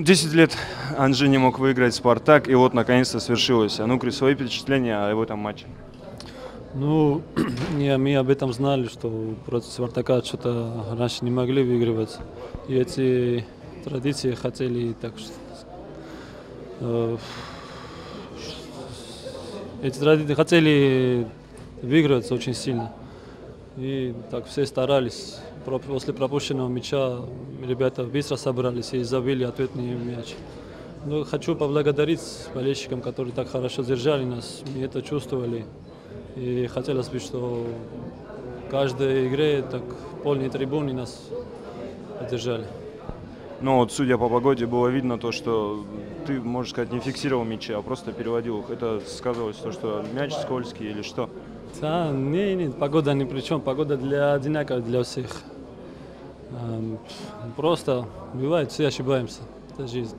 10 лет Анжи не мог выиграть «Спартак», и вот наконец-то свершилось. А ну-ка, свои впечатления о его этом матче. Ну, мы об этом знали, что против Спартака что-то раньше не могли выигрывать. И эти традиции хотели так что э, эти традиции хотели выиграть очень сильно. И так все старались. После пропущенного мяча ребята быстро собрались и забили ответный мяч. Ну, хочу поблагодарить болельщикам, которые так хорошо держали нас. Мы это чувствовали. И хотелось бы, что в каждой игре так полные трибуны нас поддержали. Ну вот, судя по погоде, было видно то, что ты, можно сказать, не фиксировал мячи, а просто переводил их. Это сказывалось то, что мяч скользкий или что? Да, не, не, погода ни при чем. Погода для одинаковая для всех. Просто бывает, все ошибаемся. Это жизнь.